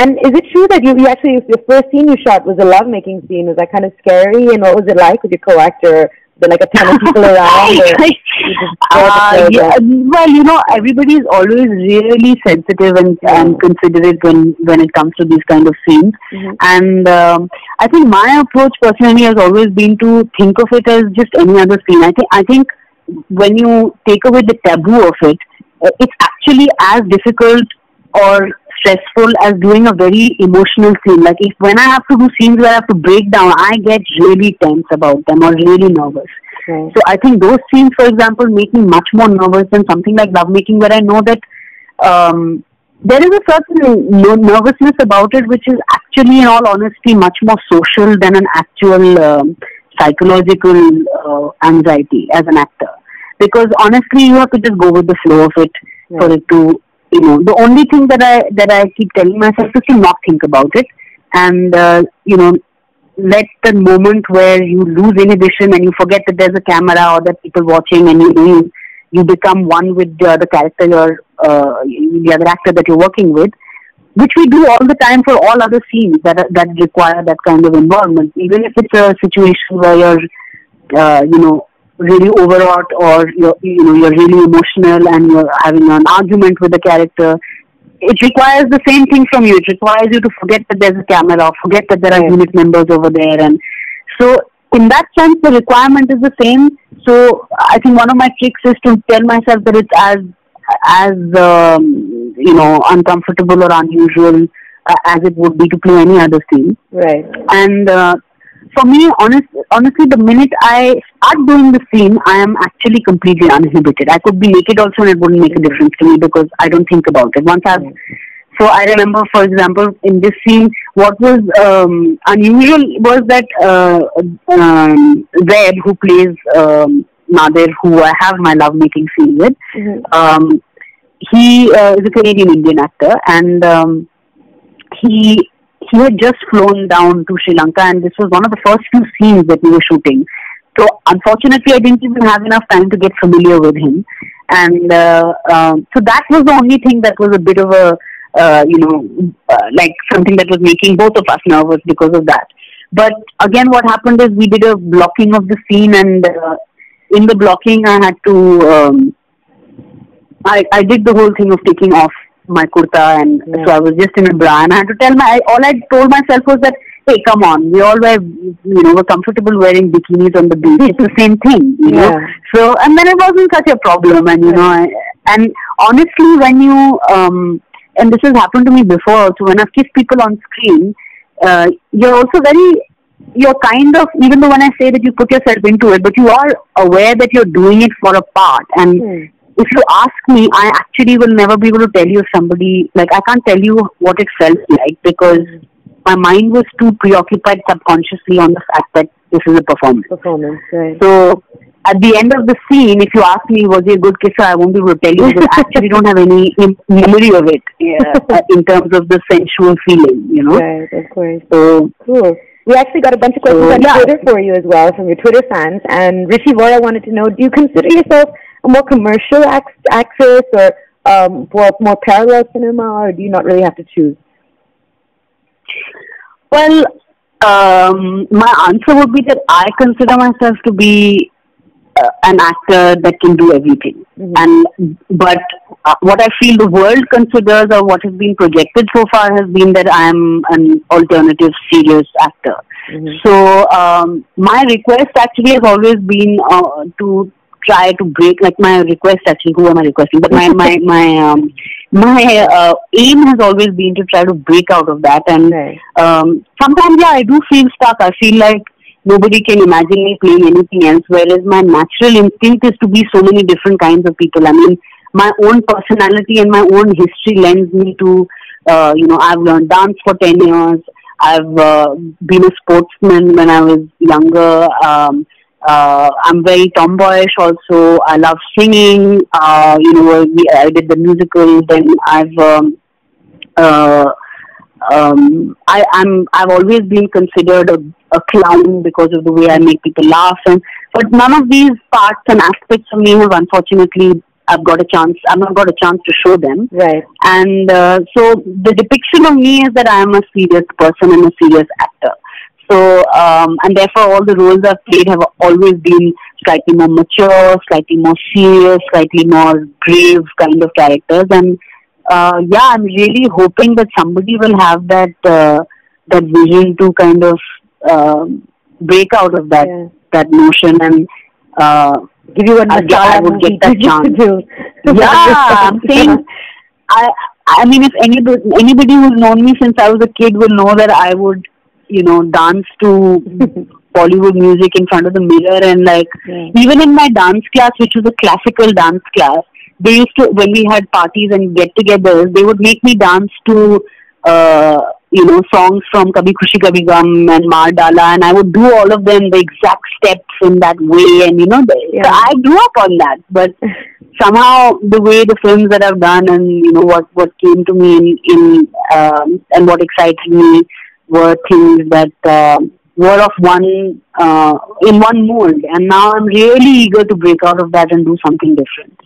And is it true that you, you actually, the first scene you shot was a lovemaking scene? Was that kind of scary? And what was it like with your co-actor? There like a ton of people around? uh, yeah, well, you know, everybody is always really sensitive and, yeah. and considerate when, when it comes to these kind of scenes. Mm-hmm. And um, I think my approach personally has always been to think of it as just any other scene. I think, I think when you take away the taboo of it, it's actually as difficult or stressful as doing a very emotional scene. Like if when I have to do scenes where I have to break down, I get really tense about them or really nervous. So I think those scenes, for example, make me much more nervous than something like lovemaking, where I know that um, there is a certain nervousness about it, which is actually, in all honesty, much more social than an actual um, psychological uh, anxiety as an actor. Because honestly, you have to just go with the flow of it for it to you know the only thing that i that i keep telling myself is to not think about it. And uh, you know let the moment where you lose inhibition and you forget that there's a camera or that people watching and you you, you become one with the other character you're uh, the other actor that you're working with which we do all the time for all other scenes that that require that kind of involvement. Even if it's a situation where you're uh, you know really overwrought or you're you know you're really emotional and you're having an argument with the character it requires the same thing from you. It requires you to forget that there's a camera forget that there are unit members over there. And so in that sense the requirement is the same. So i think one of my tricks is to tell myself that it's as as um, you know uncomfortable or unusual uh, as it would be to play any other scene. Right. And uh, for me, honest, honestly, the minute I start doing the scene, I am actually completely uninhibited. I could be naked also, and it wouldn't make a difference to me because I don't think about it. Once I've so I remember, for example, in this scene, what was um, unusual was that uh, um, Zaib, who plays um, Nadir, who I have my lovemaking scene with, mm-hmm. um, he uh, is a Canadian Indian actor, and um, he he had just flown down to Sri Lanka, and this was one of the first few scenes that we were shooting. So unfortunately, I didn't even have enough time to get familiar with him, and uh, um, so that was the only thing that was a bit of a uh, you know uh, like something that was making both of us nervous because of that. But again, what happened is we did a blocking of the scene, and uh, in the blocking, I had to um, I I did the whole thing of taking off my kurta and yeah. so I was just in a bra and I had to tell my all I told myself was that hey come on we all were you know we're comfortable wearing bikinis on the beach it's the same thing you yeah. know so and then it wasn't such a problem and you know and honestly when you um and this has happened to me before also when I've kissed people on screen uh, you're also very you're kind of even though when I say that you put yourself into it but you are aware that you're doing it for a part and mm if you ask me, I actually will never be able to tell you somebody, like, I can't tell you what it felt like because my mind was too preoccupied subconsciously on the fact that this is a performance. Performance, right. So, at the end of the scene, if you ask me, was he a good kisser, I won't be able to tell you because I actually don't have any memory of it yeah, in terms of the sensual feeling, you know? Right, of course. So, cool. We actually got a bunch of questions so, on yeah. Twitter for you as well from your Twitter fans. And Rishi Vora wanted to know, do you consider yourself more commercial act- actress or um, for more parallel cinema, or do you not really have to choose? Well, um, my answer would be that I consider myself to be uh, an actor that can do everything. Mm-hmm. And but uh, what I feel the world considers or what has been projected so far has been that I am an alternative serious actor. Mm-hmm. So um, my request actually has always been uh, to try to break like my request actually who am i requesting but my my my um my uh, aim has always been to try to break out of that. And right. um sometimes yeah i do feel stuck. I feel like nobody can imagine me playing anything else. Whereas my natural instinct is to be so many different kinds of people. I mean my own personality and my own history lends me to uh, you know i've learned dance for 10 years. I've uh, been a sportsman when i was younger. Um uh, I'm very tomboyish also. I love singing. Uh, you know, we, I did the musical. Then I've um, uh, um, I, I'm I've always been considered a, a clown because of the way I make people laugh. And but none of these parts and aspects of me have unfortunately I've got a chance. I've not got a chance to show them. Right. And uh, so the depiction of me is that I am a serious person and a serious actor. So um, and therefore all the roles I've played have always been slightly more mature, slightly more serious, slightly more grave kind of characters. And uh, yeah, I'm really hoping that somebody will have that uh, that vision to kind of uh, break out of that yeah. that notion and uh, give you a I, I would get that chance. yeah, I'm saying I I mean if anybody anybody who's known me since I was a kid will know that I would you know dance to Bollywood music in front of the mirror and like even in my dance class which was a classical dance class they used to when we had parties and get-togethers they would make me dance to uh, you know, songs from Kabhi Khushi Kabhie Gham and Mar Dala, and I would do all of them the exact steps in that way, and you know, the, yeah. so I grew up on that. But somehow, the way the films that I've done, and you know, what what came to me in, in um, and what excited me were things that uh, were of one uh, in one mold, and now I'm really eager to break out of that and do something different.